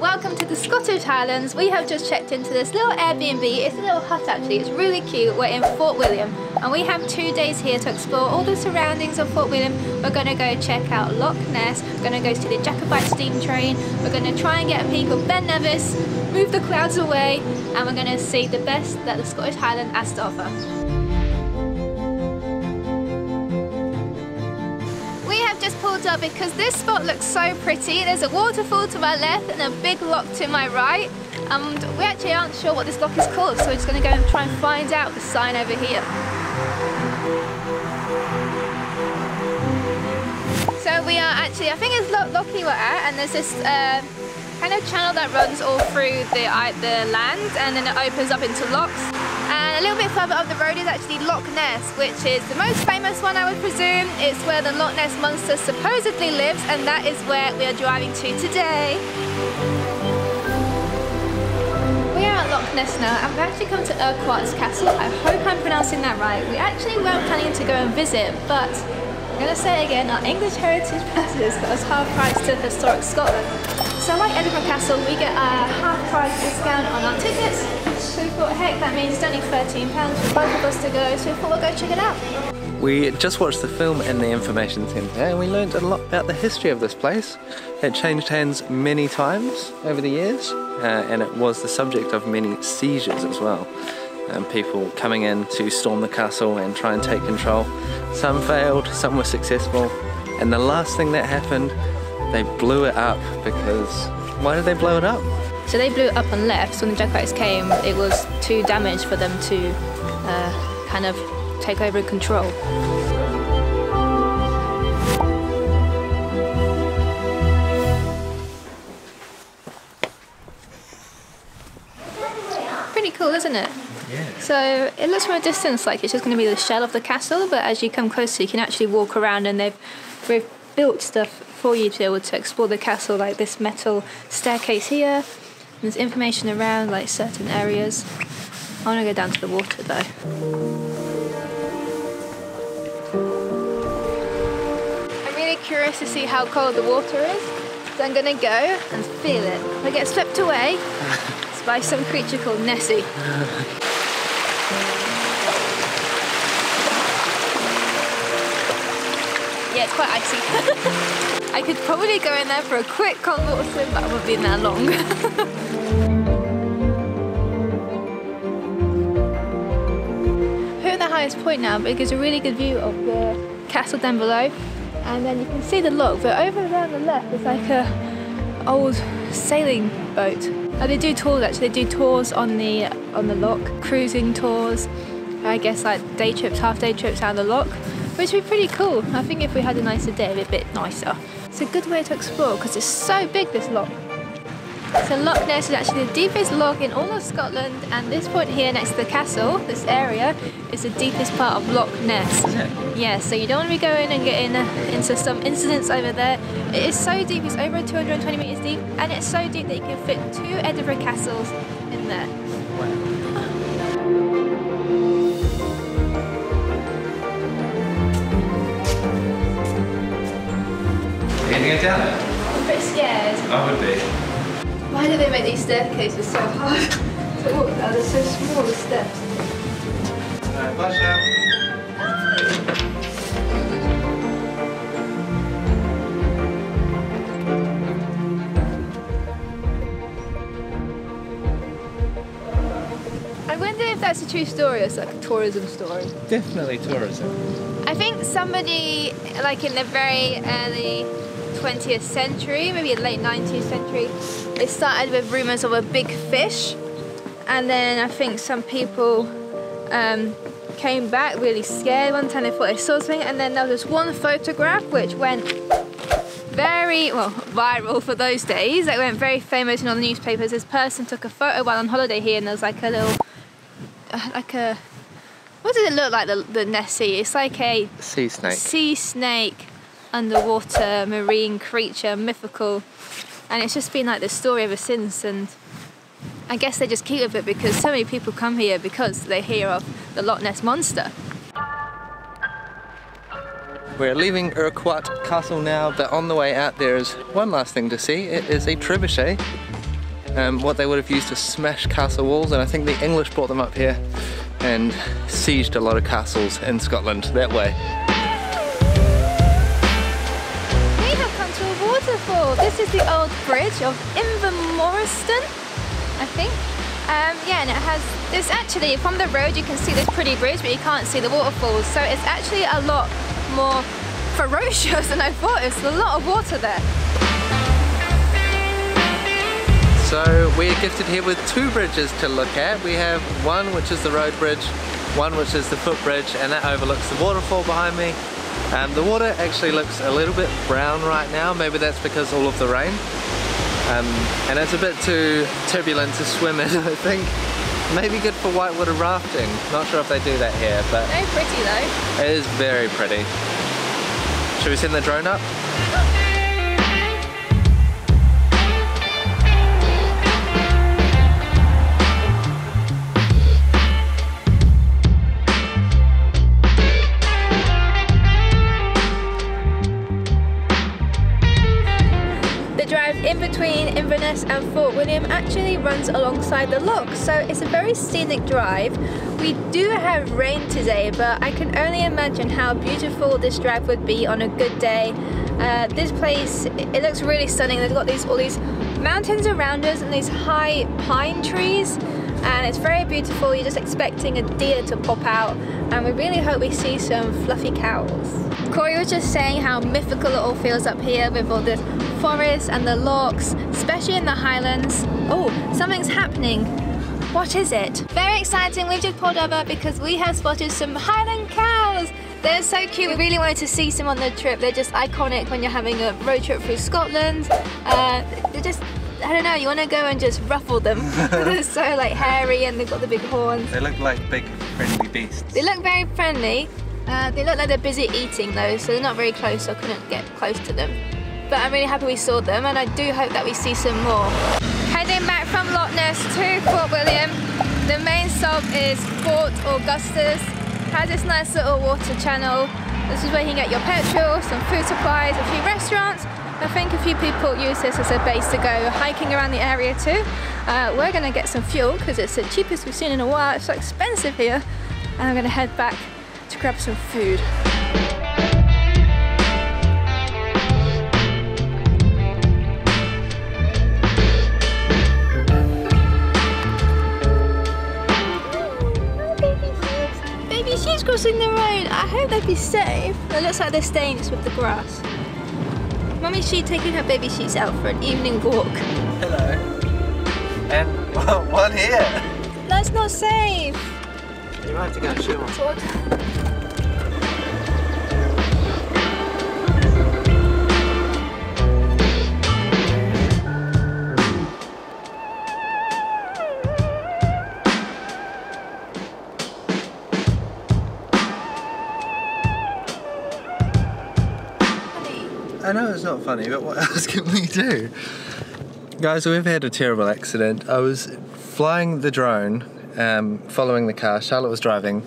Welcome to the Scottish Highlands. We have just checked into this little Airbnb. It's a little hut actually, it's really cute. We're in Fort William and we have two days here to explore all the surroundings of Fort William. We're going to go check out Loch Ness, we're going to go to the Jacobite steam train, we're going to try and get a peek of Ben Nevis, move the clouds away, and we're going to see the best that the Scottish Highland has to offer. Pulled because this spot looks so pretty. There's a waterfall to my left and a big lock to my right. And we actually aren't sure what this lock is called, so we're just going to go and try and find out the sign over here. So we are actually, I think it's Loch we're at, and there's this uh, kind of channel that runs all through the, uh, the land, and then it opens up into lochs. And a little bit further up the road is actually Loch Ness, which is the most famous one I would presume. It's where the Loch Ness Monster supposedly lives and that is where we are driving to today. We are at Loch Ness now and we've actually come to Urquhart's Castle. I hope I'm pronouncing that right. We actually weren't planning to go and visit, but I'm going to say again, our English heritage passes got us half price to historic Scotland. So like Edinburgh Castle, we get a half price discount on our tickets so we thought, heck, that means it's only £13 for both of us to go, so we thought we'll go check it out. We just watched the film in the information centre and we learned a lot about the history of this place. It changed hands many times over the years uh, and it was the subject of many seizures as well. And people coming in to storm the castle and try and take control. Some failed, some were successful, and the last thing that happened, they blew it up because why did they blow it up? So they blew it up and left. So when the Jacobites came, it was too damaged for them to uh, kind of take over and control. Pretty cool, isn't it? Yeah. So it looks from a distance like it's just going to be the shell of the castle, but as you come closer, you can actually walk around, and they've, they've built stuff for you to be able to explore the castle, like this metal staircase here, there's information around like certain areas. I want to go down to the water though. I'm really curious to see how cold the water is. So I'm gonna go and feel it. I get swept away, it's by some creature called Nessie. Yeah, it's quite icy. I could probably go in there for a quick water swim, but I won't be in there long. Highest point now, but it gives a really good view of the castle down below. And then you can see the lock but over around the left is like a old sailing boat. They do tours actually, they do tours on the on the loch, cruising tours, I guess like day trips, half day trips out of the loch, which would be pretty cool. I think if we had a nicer day, it'd be a bit nicer. It's a good way to explore because it's so big this loch. So Loch Ness is actually the deepest loch in all of Scotland and this point here next to the castle, this area, is the deepest part of Loch Ness. Yeah, so you don't want to be going and getting uh, into some incidents over there. It is so deep, it's over 220 metres deep and it's so deep that you can fit two Edinburgh castles in there. Down it? I'm a bit scared. I would be. Why do they make these staircases so hard oh, to walk down? They're so small, the steps. Alright, flash out. I wonder if that's a true story or it's like a tourism story. Definitely tourism. I think somebody, like in the very early 20th century, maybe late 19th century, it started with rumours of a big fish. And then I think some people um, came back really scared one time they thought they saw something. And then there was this one photograph which went very well viral for those days. It went very famous in all the newspapers. This person took a photo while on holiday here and there's like a little uh, like a what does it look like the, the Nessie it's like a sea snake. sea snake underwater marine creature, mythical. And it's just been like this story ever since. And I guess they just keep with it because so many people come here because they hear of the Loch Ness Monster. We're leaving Urquhart Castle now, but on the way out there is one last thing to see. It is a trebuchet um, what they would have used to smash castle walls and I think the English brought them up here and sieged a lot of castles in Scotland that way. This is the old bridge of Invermoriston, I think. Um, yeah, and it has, it's actually, from the road you can see this pretty bridge, but you can't see the waterfalls. So it's actually a lot more ferocious than I thought. It's a lot of water there. So we're gifted here with two bridges to look at. We have one which is the road bridge, one which is the footbridge, and that overlooks the waterfall behind me. Um, the water actually looks a little bit brown right now, maybe that's because all of the rain. Um, and it's a bit too turbulent to swim in, I think. Maybe good for whitewater rafting. Not sure if they do that here, but Very pretty though. it is very pretty. Should we send the drone up? Between Inverness and Fort William actually runs alongside the loch, so it's a very scenic drive. We do have rain today, but I can only imagine how beautiful this drive would be on a good day. Uh, this place, it looks really stunning. They've got these all these mountains around us and these high pine trees, and it's very beautiful. You're just expecting a deer to pop out, and we really hope we see some fluffy cows. Corey was just saying how mythical it all feels up here with all the forests and the lochs, especially in the Highlands. Oh, something's happening. What is it? Very exciting. We've just pulled over because we have spotted some Highland cows. They're so cute. We really wanted to see some on the trip. They're just iconic when you're having a road trip through Scotland. Uh, they're just, I don't know, you want to go and just ruffle them. they're so like hairy and they've got the big horns. They look like big friendly beasts. They look very friendly. Uh, they look like they're busy eating though, so they're not very close, so I couldn't get close to them. But I'm really happy we saw them, and I do hope that we see some more. Heading back from Loch Ness to Fort William, the main stop is Fort Augustus. Has this nice little water channel. This is where you can get your petrol, some food supplies, a few restaurants. I think a few people use this as a base to go hiking around the area too. Uh, we're gonna get some fuel because it's the cheapest we've seen in a while. It's so expensive here. And I'm gonna head back to grab some food. Crossing the road. I hope they'd be safe. It looks like they're staying just with the grass. Mummy sheep taking her baby sheets out for an evening walk. Hello. And one here. That's not safe. You might have to go and shoot one. Funny, but what else can we do? Guys, we've had a terrible accident. I was flying the drone, um, following the car. Charlotte was driving,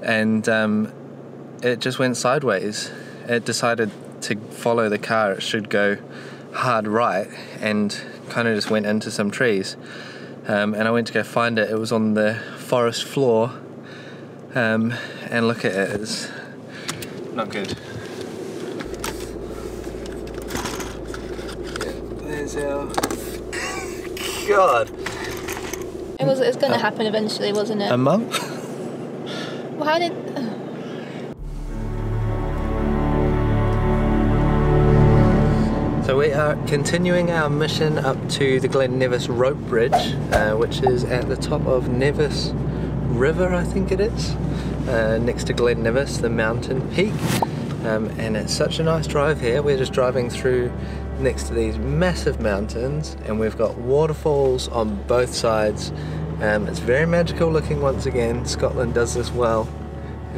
and um, it just went sideways. It decided to follow the car. It should go hard right, and kind of just went into some trees. Um, and I went to go find it. It was on the forest floor. Um, and look at it. It's not good. There's our. God. It was. It's going to happen eventually, wasn't it? A month? well, how did? So we are continuing our mission up to the Glen Nevis rope bridge, uh, which is at the top of Nevis River, I think it is, uh, next to Glen Nevis, the mountain peak. Um, and it's such a nice drive here. We're just driving through next to these massive mountains, and we've got waterfalls on both sides. Um, it's very magical looking once again. Scotland does this well.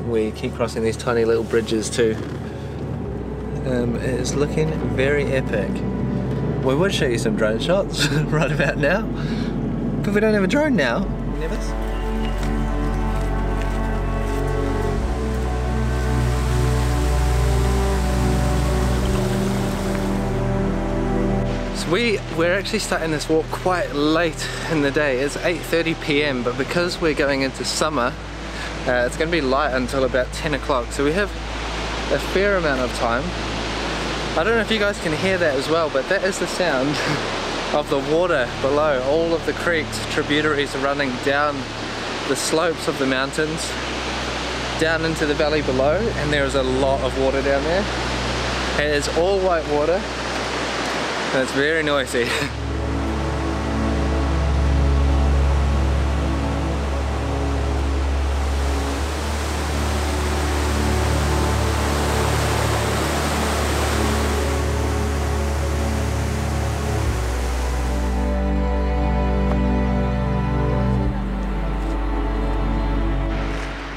We keep crossing these tiny little bridges too. Um, it's looking very epic. We would show you some drone shots right about now, but we don't have a drone now. Nevis? We, we're actually starting this walk quite late in the day. It's 8.30 p.m. but because we're going into summer, uh, it's going to be light until about 10 o'clock. So we have a fair amount of time. I don't know if you guys can hear that as well, but that is the sound of the water below. All of the creeks, tributaries are running down the slopes of the mountains, down into the valley below, and there is a lot of water down there. It is all white water, it's very noisy.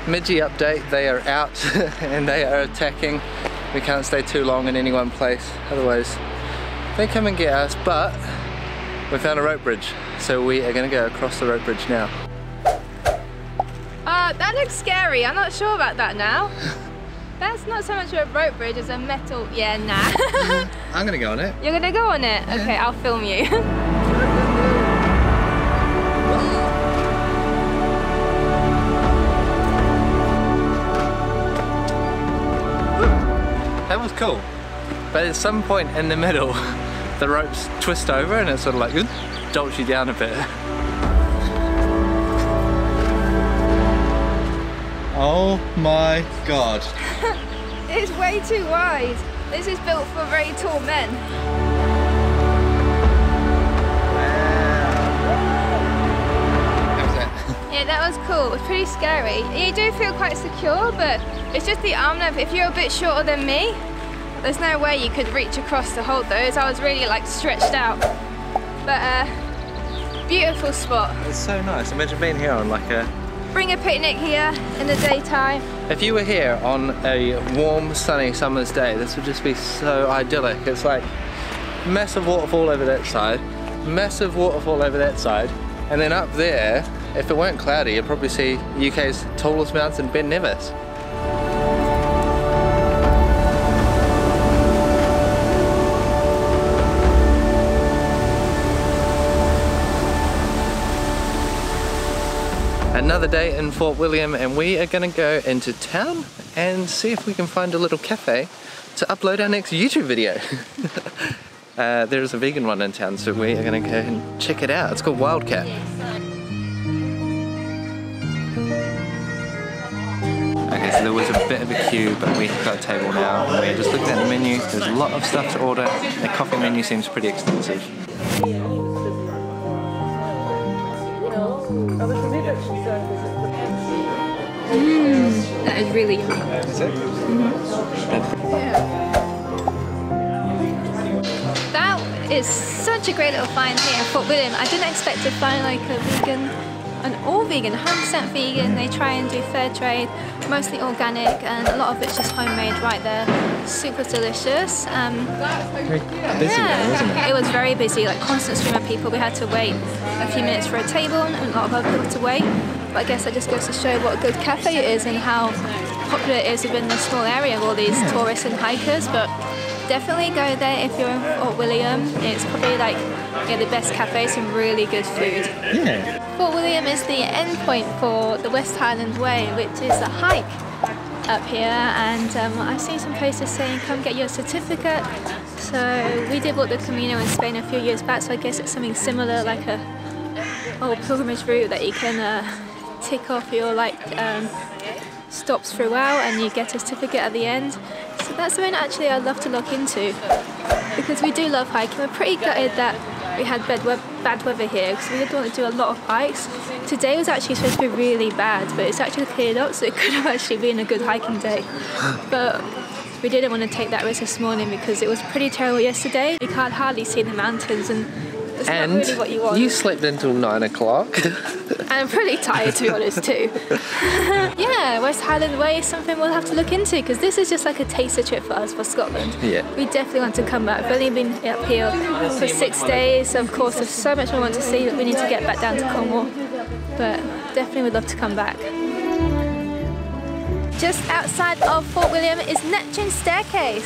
Midgie update, they are out and they are attacking. We can't stay too long in any one place, otherwise they come and get us, but we found a rope bridge. So we are gonna go across the rope bridge now. Uh, that looks scary. I'm not sure about that now. That's not so much a rope bridge as a metal, yeah, nah. I'm gonna go on it. You're gonna go on it? Okay, I'll film you. That was cool. But at some point in the middle, the ropes twist over and it sort of like jolts you down a bit. Oh my god. it's way too wide. This is built for very tall men. How was that? Yeah, that was cool. It was pretty scary. You do feel quite secure, but it's just the arm length. If you're a bit shorter than me, there's no way you could reach across to hold those. I was really like stretched out. But uh, beautiful spot. It's so nice. Imagine being here on like a Bring a picnic here in the daytime. If you were here on a warm, sunny summer's day, this would just be so idyllic. It's like massive waterfall over that side, massive waterfall over that side, and then up there, if it weren't cloudy, you'd probably see UK's tallest mountain, Ben Nevis. Another day in Fort William and we are going to go into town and see if we can find a little cafe to upload our next YouTube video. uh, there's a vegan one in town so we are going to go and check it out. It's called Wildcat. Okay, so there was a bit of a queue, but we've got a table now. and We're just looking at the menu. There's a lot of stuff to order. The coffee menu seems pretty extensive. Mm, that is really yummy. Is it? Mm-hmm. That is such a great little find here in Fort William. I didn't expect to find like a vegan, an all vegan, 100% vegan. They try and do fair trade, mostly organic, and a lot of it's just homemade right there. Super delicious. Um, Busy wasn't it? it was very busy, like constant stream of people. We had to wait a few minutes for a table and a lot of other people to wait. But I guess that just goes to show what a good cafe it is and how popular it is within this small area of all these tourists and hikers. But definitely go there if you're in Fort William. It's probably like yeah, the best cafe, some really good food. Yeah. Fort William is the end point for the West Highland Way, which is a hike up here. And um, I've seen some places saying come get your certificate. So we did walk the Camino in Spain a few years back, so I guess it's something similar, like a old pilgrimage route that you can uh, tick off your like um, stops throughout, and you get a certificate at the end. So that's something actually I'd love to look into because we do love hiking. We're pretty gutted that we had bad, we- bad weather here because we did want to do a lot of hikes. Today was actually supposed to be really bad, but it's actually cleared up, so it could have actually been a good hiking day. But we didn't want to take that risk this morning because it was pretty terrible yesterday. You can't hardly see the mountains, and it's And really what you want. you slept until nine o'clock. I'm pretty tired to be honest too. yeah, West Highland Way is something we'll have to look into because this is just like a taster trip for us for Scotland. Yeah. We definitely want to come back. We've only been up here for six days. so Of course, there's so much we want to see that we need to get back down to Cornwall. But definitely would love to come back. Just outside of Fort William is Neptune Staircase.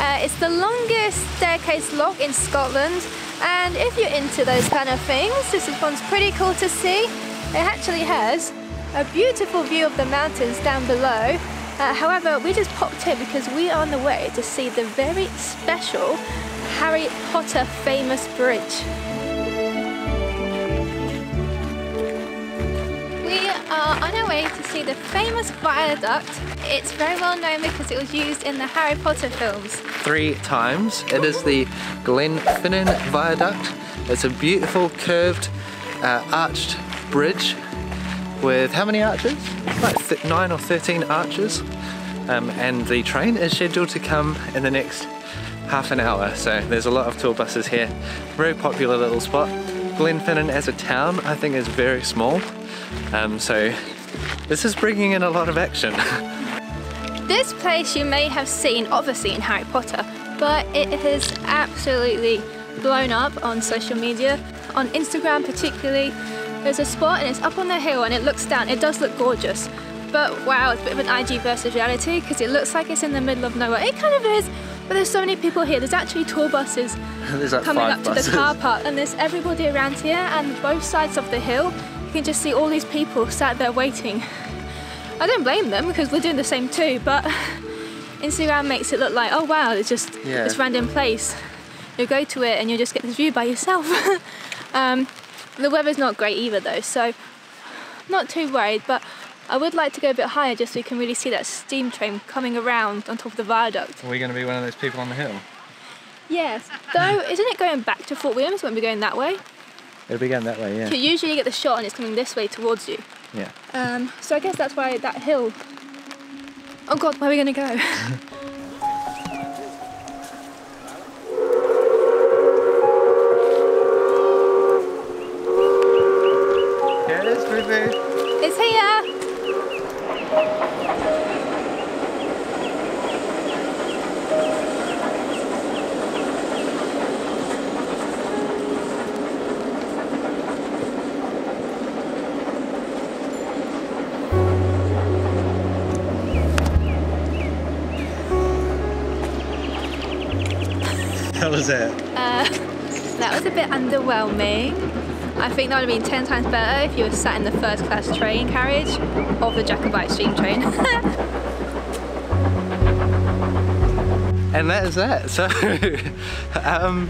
Uh, it's the longest staircase lock in Scotland And if you're into those kind of things, this one's pretty cool to see. It actually has a beautiful view of the mountains down below. Uh, however, we just popped in because we are on the way to see the very special Harry Potter famous bridge. To see the famous viaduct. It's very well known because it was used in the Harry Potter films. Three times. It is the Glenfinnan Viaduct. It's a beautiful curved uh, arched bridge with how many arches? Like nine or 13 arches. Um, and the train is scheduled to come in the next half an hour. So there's a lot of tour buses here. Very popular little spot. Glenfinnan as a town I think is very small. Um, so this is bringing in a lot of action. this place you may have seen obviously in Harry Potter, but it has absolutely blown up on social media. On Instagram particularly, there's a spot and it's up on the hill and it looks down. It does look gorgeous. But wow, it's a bit of an IG versus reality because it looks like it's in the middle of nowhere. It kind of is, but there's so many people here. There's actually tour buses like coming up buses. to the car park and there's everybody around here and both sides of the hill you can just see all these people sat there waiting. I don't blame them because we're doing the same too, but Instagram makes it look like, oh wow, it's just yeah. this random place. You go to it and you just get this view by yourself. um, the weather's not great either though, so not too worried, but I would like to go a bit higher just so you can really see that steam train coming around on top of the viaduct. Are we going to be one of those people on the hill? Yes, though isn't it going back to Fort Williams? Won't be going that way. It'll be going that way, yeah. Usually you get the shot and it's coming this way towards you. Yeah. Um, so I guess that's why that hill. Oh God, where are we going to go? was it? Uh, that was a bit underwhelming. I think that would have been 10 times better if you were sat in the first class train carriage of the Jacobite steam train. and that is that. So, um,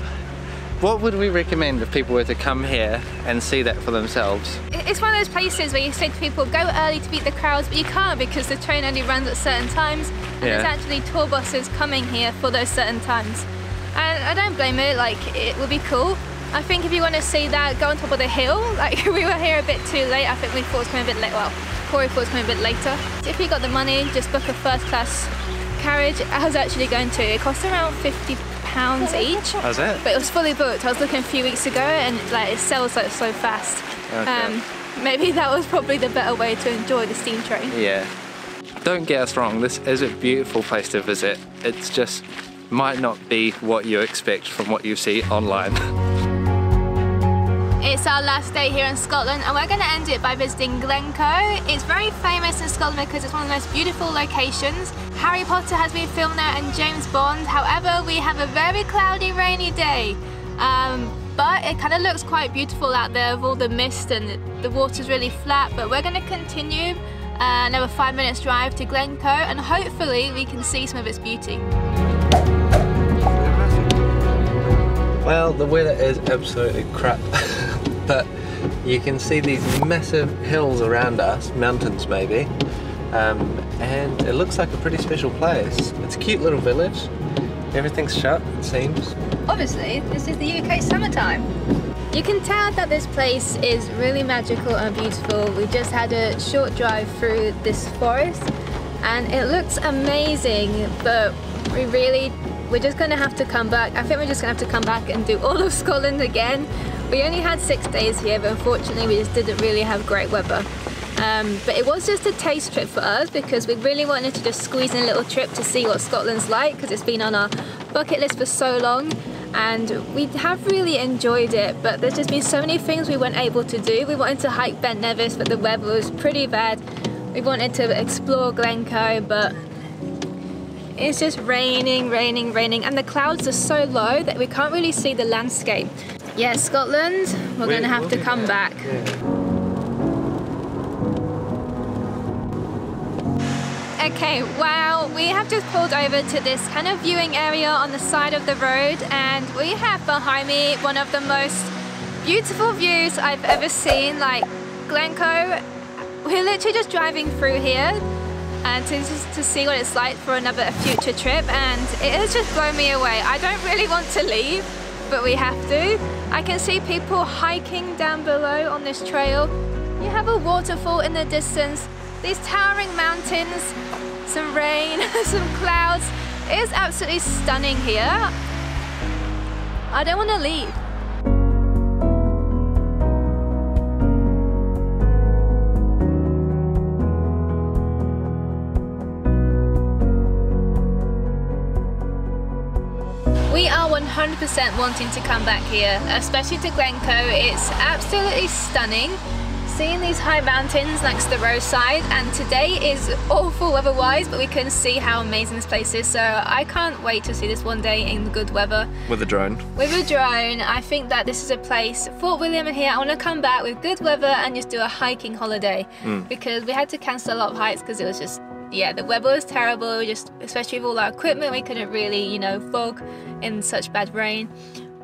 what would we recommend if people were to come here and see that for themselves? it's one of those places where you say to people, go early to beat the crowds, but you can't because the train only runs at certain times. And Yeah. there's actually tour buses coming here for those certain times. And I don't blame it, like, it would be cool. I think if you want to see that, go on top of the hill. Like, we were here a bit too late. I think we thought it was coming a bit late. Well, Corey thought it was coming a bit later. If you got the money, just book a first class carriage. I was actually going to. It cost around 50 pounds each. How's it? But it was fully booked. I was looking a few weeks ago and like it sells like so fast. Okay. Um, maybe that was probably the better way to enjoy the steam train. Yeah. Don't get us wrong, this is a beautiful place to visit. It's just might not be what you expect from what you see online. It's our last day here in Scotland and we're going to end it by visiting Glencoe. It's very famous in Scotland because it's one of the most beautiful locations. Harry Potter has been filmed there and James Bond. However, we have a very cloudy, rainy day. Um, but it kind of looks quite beautiful out there with all the mist and the water's really flat. But we're going to continue uh, another five minutes drive to Glencoe and hopefully we can see some of its beauty. Well, the weather is absolutely crap, but you can see these massive hills around us, mountains maybe, um, and it looks like a pretty special place. It's a cute little village. Everything's shut, it seems. Obviously, this is the UK summertime. You can tell that this place is really magical and beautiful. We just had a short drive through this forest and it looks amazing, but we really, we're just gonna have to come back. I think we're just gonna have to come back and do all of Scotland again. We only had six days here, but unfortunately we just didn't really have great weather. Um, but it was just a taste trip for us because we really wanted to just squeeze in a little trip to see what Scotland's like because it's been on our bucket list for so long and we have really enjoyed it but there's just been so many things we weren't able to do. We wanted to hike Ben Nevis but the weather was pretty bad. We wanted to explore Glencoe but it's just raining, raining, raining and the clouds are so low that we can't really see the landscape. Yeah, Scotland, we're We- going to have to come back. Okay, well, we have just pulled over to this kind of viewing area on the side of the road, and we have behind me one of the most beautiful views I've ever seen. Like Glencoe, we're literally just driving through here and to, to see what it's like for another future trip, and it has just blown me away. I don't really want to leave, but we have to. I can see people hiking down below on this trail. You have a waterfall in the distance, these towering mountains, some rain, some clouds. It is absolutely stunning here. I don't want to leave. 100% wanting to come back here, especially to Glencoe. It's absolutely stunning. Seeing these high mountains next to the roadside, and today is awful weather-wise, but we can see how amazing this place is. So I can't wait to see this one day in good weather. With a drone. With a drone, I think that this is a place, Fort William and here, I want to come back with good weather and just do a hiking holiday hmm. because we had to cancel a lot of hikes because it was just, yeah, the weather was terrible, just especially with all our equipment, we couldn't really, you know, fog in such bad rain.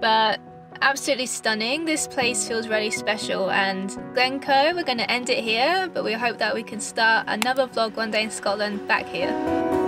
But absolutely stunning. This place feels really special and Glencoe, we're going to end it here, but we hope that we can start another vlog one day in Scotland back here.